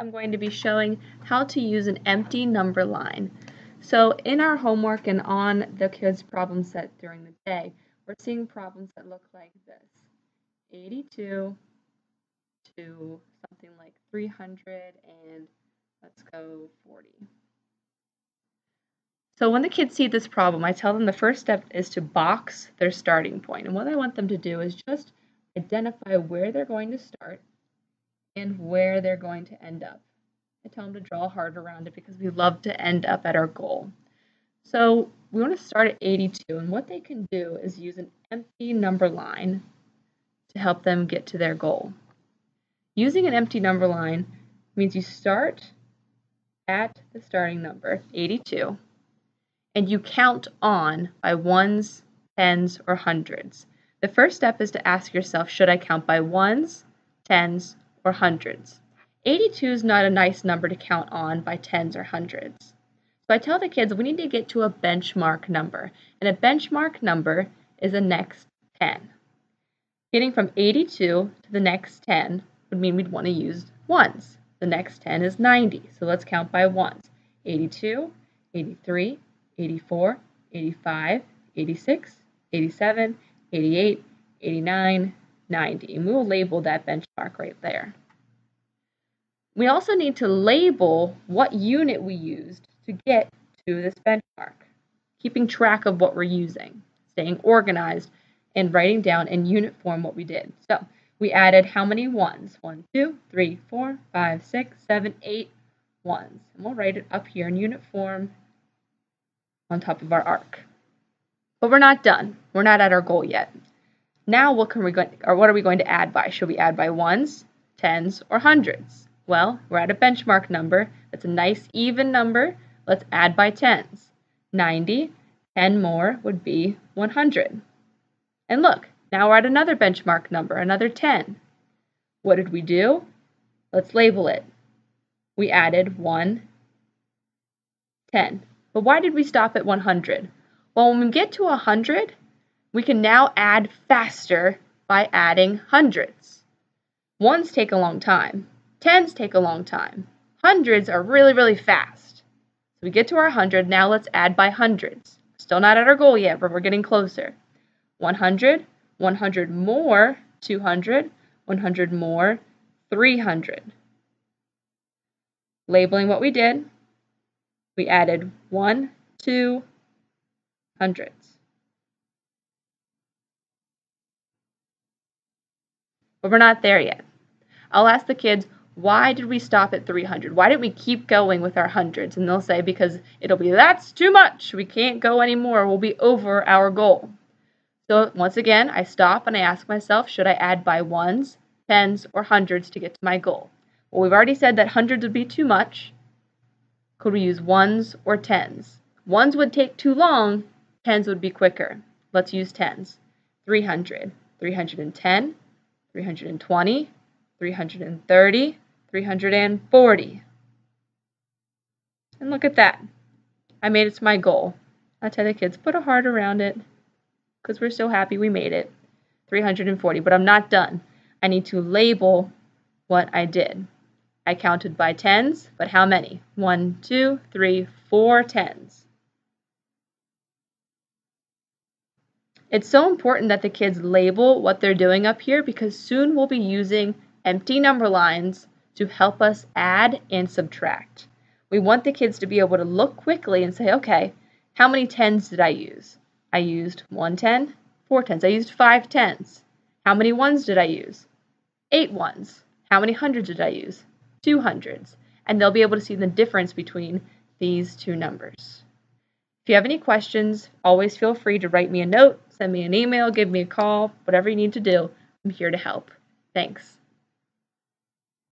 I'm going to be showing how to use an empty number line. So in our homework and on the kids' problem set during the day, we're seeing problems that look like this. 82 to something like 300 and let's go 40. So when the kids see this problem, I tell them the first step is to box their starting point. And what I want them to do is just identify where they're going to start and where they're going to end up. I tell them to draw a heart around it because we love to end up at our goal. So we want to start at 82, and what they can do is use an empty number line to help them get to their goal. Using an empty number line means you start at the starting number, 82, and you count on by ones, tens, or hundreds. The first step is to ask yourself, should I count by ones, tens, or hundreds. 82 is not a nice number to count on by tens or hundreds. So I tell the kids we need to get to a benchmark number, and a benchmark number is the next 10. Getting from 82 to the next 10 would mean we'd want to use ones. The next 10 is 90, so let's count by ones. 82, 83, 84, 85, 86, 87, 88, 89, 90. And we will label that benchmark right there. We also need to label what unit we used to get to this benchmark, keeping track of what we're using, staying organized, and writing down in unit form what we did. So we added how many ones? One, two, three, four, five, six, seven, eight ones. And we'll write it up here in unit form on top of our arc. But we're not done. We're not at our goal yet. Now what can we go, or what are we going to add by? Should we add by ones, tens, or hundreds? Well, we're at a benchmark number. That's a nice even number. Let's add by tens. 90, 10 more would be 100. And look, now we're at another benchmark number, another 10. What did we do? Let's label it. We added 1, 10. But why did we stop at 100? Well, when we get to 100, we can now add faster by adding hundreds. Ones take a long time. Tens take a long time. Hundreds are really, really fast. So we get to our 100. Now let's add by hundreds. Still not at our goal yet, but we're getting closer. 100, 100 more, 200, 100 more, 300. Labeling what we did, we added 1, 2, hundreds. But we're not there yet. I'll ask the kids, why did we stop at 300? Why didn't we keep going with our hundreds? And they'll say, because it'll be, that's too much. We can't go anymore. We'll be over our goal. So once again, I stop and I ask myself, should I add by ones, tens, or hundreds to get to my goal? Well, we've already said that hundreds would be too much. Could we use ones or tens? Ones would take too long, tens would be quicker. Let's use tens. 300, 310, 320, 330, 340. And look at that. I made it to my goal. I tell the kids, put a heart around it because we're so happy we made it. 340, but I'm not done. I need to label what I did. I counted by tens, but how many? One, two, three, four tens. It's so important that the kids label what they're doing up here because soon we'll be using empty number lines to help us add and subtract. We want the kids to be able to look quickly and say, okay, how many tens did I use? I used one ten, four tens. I used five tens. How many ones did I use? Eight ones. How many hundreds did I use? Two hundreds. And they'll be able to see the difference between these two numbers. If you have any questions, always feel free to write me a note, send me an email, give me a call, whatever you need to do. I'm here to help. Thanks.